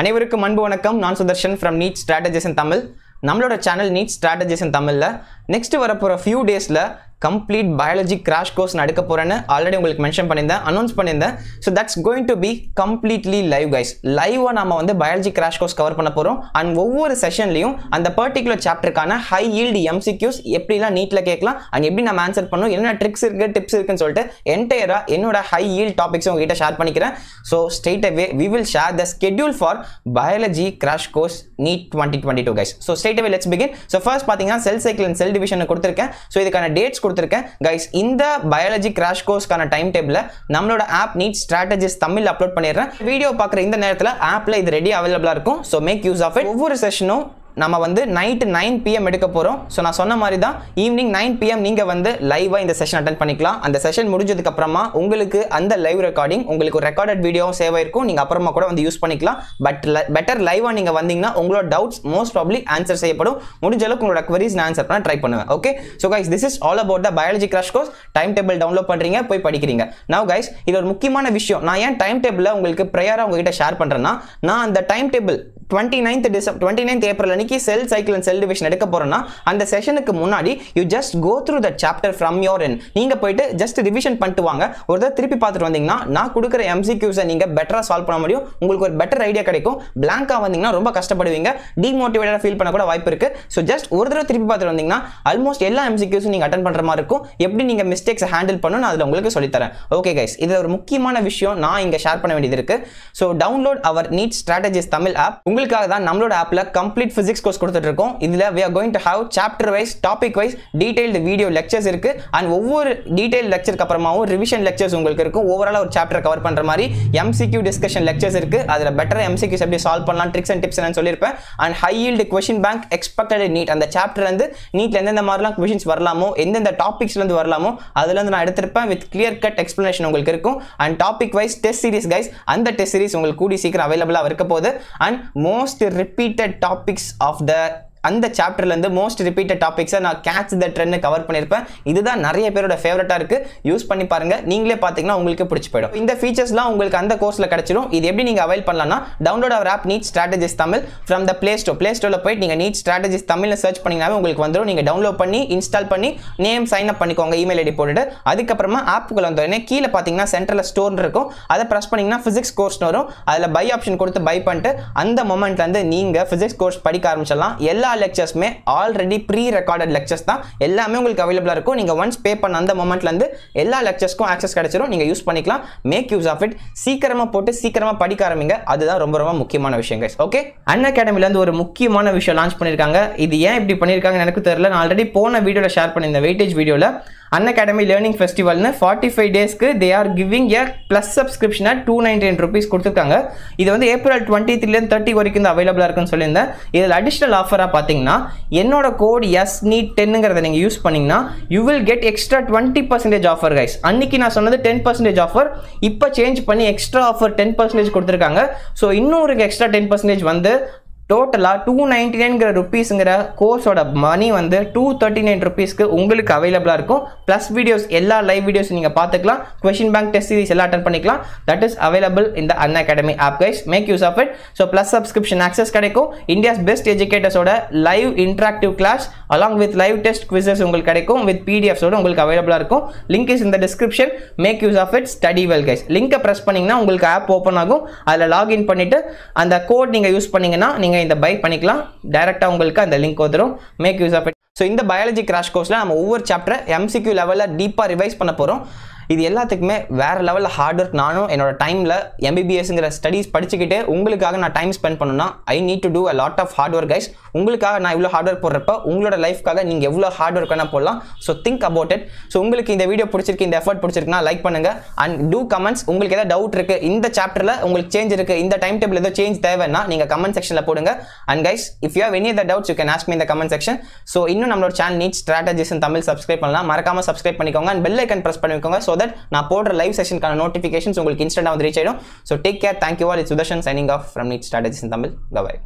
அனைவருக்கும் அன்பு வணக்கம். நான் Sudarshan from NEET strategies in Tamil நம்மளோட சேனல் நீட் ஸ்ட்ராட்டஜிஸ் இன் தமிழில் நெக்ஸ்ட் வரப்போகிற ஃபியூ டேஸில் கம்ப்ளீட் பயாலஜி கிராஷ் கோர்ஸ் நடக்க போறேன்னு போகிறேன்னு ஆல்ரெடி உங்களுக்கு மென்ஷன் பண்ணியிருந்தேன் அனௌன்ஸ் பண்ணியிருந்தேன். So that's going to be completely live guys லைவாக நம்ம வந்து பயாலஜி கிராஷ் கோர்ஸ் கவர் பண்ண போகிறோம் அண்ட் ஒவ்வொரு செஷன்லையும் அந்த பர்டிகுலர் சாப்டருக்கான ஹை ஈல்டு எம்சிக்யூஸ் எப்படிலாம் நீட்டில் கேட்கலாம் அண்ட் எப்படி நம்ம ஆன்சர் பண்ணணும் என்ன ட்ரிக்ஸ் இருக்குது டிப்ஸ் இருக்குன்னு சொல்லிட்டு என்டையராக என்னோட ஹை ஈல்ட் டாபிக்ஸ் உங்ககிட்ட ஷேர் பண்ணிக்கிறேன். So straight away we will share the schedule for biology crash course NEET twenty twenty two guys so straight away let's begin so first பார்த்தீங்கன்னா cell cycle and cell division கொடுத்துருக்கேன். So இதுக்கான dates கொடுத்துருக்கேன். Guys இந்த biology crash கோர்ஸ்க்கான time table நம்மளோட app NEET strategies Tamil upload பண்ணிடுறேன். Video பார்க்குற இந்த நேரத்தில் ஆப்பில் இது ரெடி அவைலபிளாக இருக்கும். So make use of it ஒவ்வொரு செஷனும் நம்ம வந்து நைட்டு நைன் பிஎம் எடுக்க போகிறோம் ஸோ நான் சொன்ன மாதிரி தான் ஈவினிங் நைன் பிஎம் நீங்கள் வந்து லைவாக இந்த செஷன் அட்டன் பண்ணிக்கலாம். அந்த செஷன் முடிஞ்சதுக்கப்புறமா உங்களுக்கு அந்த லைவ் ரெக்கார்டிங் உங்களுக்கு ரெக்கார்டட் வீடியோவும் சேவ் ஆயிருக்கும். நீங்கள் அப்புறமா கூட வந்து யூஸ் பண்ணிக்கலாம். பட் பெட்டர் லைவாக நீங்கள் வந்தீங்கன்னா உங்களோட டவுட்ஸ் மோஸ்ட் ப்ராப்ளி ஆன்சர் செய்யப்படும். முடிஞ்ச அளவுக்கு உங்களோட குவரிஸ் நான் ஆன்சர் பண்ண ட்ரை பண்ணுவேன். Okay so guys this is all about the biology crash course time table download பண்ணுறீங்க போய் படிக்கிறீங்க. நவ் கைஸ் இது ஒரு முக்கியமான விஷயம். நான் ஏன் டைம் டேபிளில் உங்களுக்கு ப்ரேயராக உங்ககிட்ட ஷேர் பண்ணுறேன்னா நான் அந்த time table twenty ninth December twenty ninth April அன்னைக்கு cell cycle and cell division எடுக்க போறோம்னா அந்த செஷனுக்கு முன்னாடி you just go through the chapter from your என் நீங்க போயிட்டு ஜஸ்ட் ரிவிஷன் பண்ணிட்டு வாங்க. ஒரு தடவை திருப்பி பார்த்துட்டு வந்தீங்கன்னா நான் கொடுக்குற எம்சிக்யூஸை நீங்க பெட்டரா சால்வ் பண்ண முடியும். உங்களுக்கு ஒரு பெட்டர் ஐடியா கிடைக்கும். பிளாங்கா வந்தீங்கன்னா ரொம்ப கஷ்டப்படுவீங்க. டிமோட்டிவேட்டா ஃபீல் பண்ண கூட வாய்ப்பு இருக்கு. ஸோ ஜஸ்ட் ஒரு தடவை திருப்பி பார்த்துட்டு வந்தீங்கன்னா ஆல்மோஸ்ட் எல்லா எம்சிக்யூஸும் நீங்க அட்டன் பண்ற மாதிரி இருக்கும். எப்படி நீங்க மிஸ்டேக்ஸ் ஹேண்டில் பண்ணணும் நான் அதில் உங்களுக்கு சொல்லித்தரேன். ஓகே கைஸ் இது ஒரு முக்கியமான விஷயம் நான் இங்க ஷேர் பண்ண வேண்டியது இருக்கு. So download our NEET strategies Tamil app உங்களுக்காக தான் நம்மளோட ஆப்ல கம்ப்ளீட் பிசிக்ஸ் கோர்ஸ் கொடுத்துட்டு இருக்கோம் இதுல we are going to have chapter wise topic wise detailed video lectures இருக்கு. அண்ட் ஒவ்வொரு டீடைல் லெக்சருக்கு அப்புறமாவும் ரிவிஷன் லெக்சர்ஸ் உங்களுக்கு இருக்கும். ஓவரால் ஒரு சாப்டர் கவர் பண்ற மாதிரி எம்சிக்யூ டிஸ்கஷன் லெக்சர்ஸ் இருக்கு. அதில் பெட்டர் எம்சிக்யூஸ் எப்படி சால்வ் பண்ணலாம் ட்ரிக்ஸ் அண்ட் டிப்ஸ் நான் சொல்லியிருப்பேன். And high yield question bank expected NEET அந்த சாப்டர் வந்து நீட்ல எந்தெந்த மாதிரிலாம் கொஷின்ஸ் வரலாமோ எந்தெந்த டாபிக்ஸ்லேருந்து வரலாமோ அதுலேருந்து நான் எடுத்திருப்பேன் வித் கிளியர் கட் எக்ஸ்பிளனேஷன் உங்களுக்கு இருக்கும். And topic wise test series guys அந்த டெஸ்ட் சீரிஸ் உங்களுக்கு கூடி சீக்கிரம் அவைலபிளாக இருக்க போகுது. And most repeated topics of the அந்த சாப்டர்லேருந்து மோஸ்ட் ரிப்பீட்டட் டாபிக்ஸை நான் கேட்ச் த ட்ரெண்ட் கவர் பண்ணியிருப்பேன். இதுதான் நிறைய பேரோட ஃபேவரட்டாக இருக்குது யூஸ் பண்ணி பாருங்கள் நீங்களே பார்த்தீங்கன்னா உங்களுக்கு பிடிச்சி போயிடும். இந்த ஃபீச்சர்ஸ்லாம் உங்களுக்கு அந்த கோர்ஸில் கிடச்சிடும் இது எப்படி நீங்கள் அவைல் பண்ணலாம்னா download our app NEET strategies Tamil from the play store play ஸ்டோரில் போயிட்டு நீங்கள் நீட் ஸ்ட்ராட்டஜிஸ் தமிழில் சர்ச் பண்ணிங்கனாவே உங்களுக்கு வந்துடும் நீங்கள் டவுன்லோட் பண்ணி இன்ஸ்டால் பண்ணி நேம் சைன் அப் பண்ணிக்கோங்க இமெயில் ஐடி போட்டுட்டு. அதுக்கப்புறமா ஆப்புக்குள்ள வந்தோடனே கீழே பார்த்தீங்கன்னா சென்டரில் ஸ்டோர் இருக்கும். அதை ப்ரெஸ் பண்ணிங்கன்னா ஃபிசிக்ஸ் கோர்ஸ்னு வரும். அதில் பை ஆப்ஷன் கொடுத்து பை பண்ணிட்டு அந்த மொமெண்ட்லேருந்து நீங்கள் ஃபிசிக்ஸ் கோர்ஸ் படிக்க ஆரம்பிச்சிடலாம். எல்லா லெக்சர்ஸ்மே ஆல்ரெடி ப்ரீ ரெக்கார்டட் லெக்சர்ஸ் தான். எல்லாமே உங்களுக்கு அவைலபிளாக இருக்கும். நீங்கள் ஒன்ஸ் பே பண்ண அந்த மொமெண்ட்லேருந்து எல்லா லெக்சர்ஸ்க்கும் ஆக்சஸ் கிடச்சிரும். நீங்கள் யூஸ் பண்ணிக்கலாம். மேக் யூஸ் ஆஃப் இட் சீக்கிரமாக போட்டு சீக்கிரமாக படிக்க ஆரம்பிங்க. அதுதான் ரொம்ப ரொம்ப முக்கியமான விஷயம் கைஸ் ஓகே அன் அகாடமிலேருந்து ஒரு முக்கியமான விஷயம் லான்ச் பண்ணியிருக்காங்க இது ஏன் இப்படி பண்ணியிருக்காங்கன்னு எனக்கு தெரியல. நான் ஆல்ரெடி போன வீடியோவில் ஷேர் பண்ணியிருந்தேன் வெயிட்டேஜ் வீடியோவில் அன் அகாடமி லேர்னிங் ஃபெஸ்டிவல்னு ஃபார்ட்டி ஃபைவ் டேஸ்க்கு they are giving a plus சப்ஸ்கிரிப்ஷனை two ninety nine rupees கொடுத்துருக்காங்க. இது வந்து ஏப்ரல் டுவெண்ட்டி த்ரீலேருந்து தேர்ட்டி வரைக்கும் தான் அவைலபிளாக இருக்குன்னு சொல்லியிருந்தேன். இதில் அடிஷ்னல் ஆஃபராக பார்த்தீங்கன்னா என்னோட கோட் எஸ் நீட் டென்னுங்கிறத நீங்கள் யூஸ் பண்ணிங்கன்னா you will get extra twenty percentage offer guys அன்னைக்கு நான் சொன்னது டென் பர்சன்டேஜ் ஆஃபர் இப்போ சேஞ்ச் பண்ணி எக்ஸ்ட்ரா ஆஃபர் டென் பர்சன்டேஜ் கொடுத்துருக்காங்க. ஸோ இன்னும் ஒரு எக்ஸ்ட்ரா டென் பர்சன்டேஜ் வந்து டோட்டலாக டூ நைன்டி நைன்கிற ருபீஸுங்கிற கோர்ஸோட மணி வந்து டூ தேர்ட்டி நைன் ருபீஸ்க்கு உங்களுக்கு அவைலபிளாக இருக்கும். ப்ளஸ் வீடியோஸ் எல்லா லைவ் வீடியோஸ் நீங்கள் பார்த்துக்கலாம். கொஷின் பேங்க் டெஸ்ட் சீரிஸ் எல்லாம் அட்டன் பண்ணிக்கலாம். தட் இஸ் அவைலபிள் இந்த Unacademy app guys make use of it so plus subscription access கிடைக்கும். India's best எஜுகேட்டர்ஸோட live interactive class along with live test quizzes உங்களுக்கு கிடைக்கும். With பிடிஎஃப்ஸோட உங்களுக்கு அவைலபிளாக இருக்கும். லிங்க் இஸ் இந்த description make use of it study well guys லிங்கை press பண்ணிங்கன்னா உங்களுக்கு ஆப் ஓப்பன் ஆகும். அதில் லாகின் பண்ணிவிட்டு அந்த கோட் நீங்கள் யூஸ் பண்ணீங்கன்னா நீங்கள் இந்த பை பண்ணிக்கலாம். டைரெக்டாக உங்களுக்கு அந்த லிங்க் வந்துடும் make use of it so இந்த பயாலஜி கிராஷ் கோர்ஸில் நம்ம ஒவ்வொரு சாப்டர் எம்சிக்யூ லெவலில் டீப்பாக ரிவைஸ் பண்ண போகிறோம் இது எல்லாத்துக்குமே வேறு லெவலில் ஹார்ட் ஒர்க் நானும் என்னோட டைமில் எம்பிபிஎஸ்ங்கிற ஸ்டடீஸ் படிச்சுக்கிட்டு உங்களுக்காக நான் டைம் ஸ்பெண்ட் பண்ணணும்னா I need to do a lot of hard work guys உங்களுக்காக நான் இவ்வளோ ஹார்ட் ஒர்க் போடுறப்ப உங்களோட லைஃப்க்காக நீங்கள் எவ்வளோ ஹார்ட் ஒர்க் வேணால் போடலாம். So think about it so உங்களுக்கு இந்த வீடியோ பிடிச்சிருக்கு இந்த எஃபர்ட் பிடிச்சிருக்குன்னா லைக் பண்ணுங்க. அண்ட் டூ கமெண்ட்ஸ் உங்களுக்கு ஏதாவது டவுட் இருக்குது இந்த சாப்டரில் உங்களுக்கு சேஞ்ச் இருக்குது இந்த டைம் டேபிள் ஏதோ சேஞ்ச் தேவைன்னா நீங்கள் கமெண்ட் செக்ஷனில் போடுங்க. And guys if you have any the doubts you can ask me இந்த கமெண்ட் செக்ஷன் ஸோ இன்னும் நம்மளோட channel NEET strategies Tamil subscribe பண்ணலாம். மறக்காமல் சப்ஸ்கிரைப் பண்ணிக்கோங்க. அண்ட் பெல் ஐக்கன் ப்ரெஸ் பண்ணிக்கோங்க. ஸோ தட் நான் போடுற லைவ் செஷனுக்கான நோட்டிஃபிகேஷன்ஸ் உங்களுக்கு இன்ஸ்டன்ட்டாக வந்து ரீச் ஆகிடும் so take care thank you all it's Sudarshan signing off from NEET strategies in Tamil Gavai